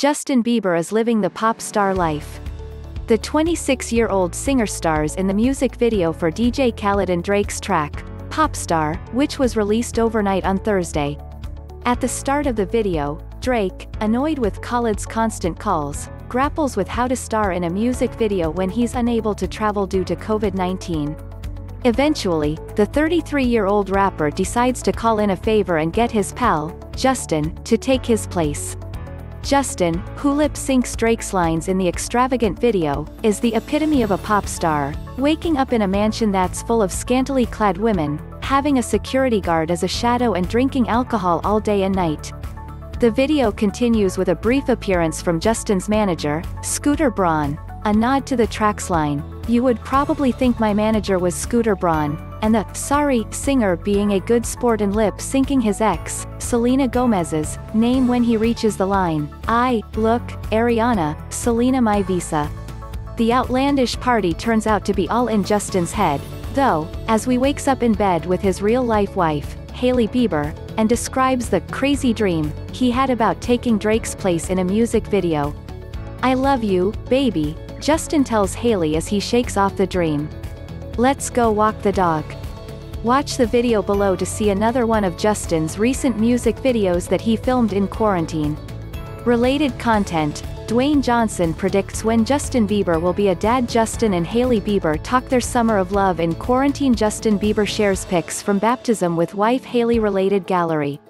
Justin Bieber is living the pop star life. The 26-year-old singer stars in the music video for DJ Khaled and Drake's track, Pop Star, which was released overnight on Thursday. At the start of the video, Drake, annoyed with Khaled's constant calls, grapples with how to star in a music video when he's unable to travel due to COVID-19. Eventually, the 33-year-old rapper decides to call in a favor and get his pal, Justin, to take his place. Justin, who lip-syncs Drake's lines in the extravagant video, is the epitome of a pop star, waking up in a mansion that's full of scantily clad women, having a security guard as a shadow and drinking alcohol all day and night. The video continues with a brief appearance from Justin's manager, Scooter Braun, a nod to the track's line, you would probably think my manager was Scooter Braun, and the sorry singer being a good sport and lip syncing his ex, Selena Gomez's, name when he reaches the line, I, look, Ariana, Selena my visa. The outlandish party turns out to be all in Justin's head, though, as we wakes up in bed with his real-life wife, Hailey Bieber, and describes the crazy dream he had about taking Drake's place in a music video. I love you, baby, Justin tells Hailey as he shakes off the dream. Let's go walk the dog. Watch the video below to see another one of Justin's recent music videos that he filmed in quarantine. Related content, Dwayne Johnson predicts when Justin Bieber will be a dad Justin and Hailey Bieber talk their summer of love in quarantine Justin Bieber shares pics from baptism with wife Hailey related gallery.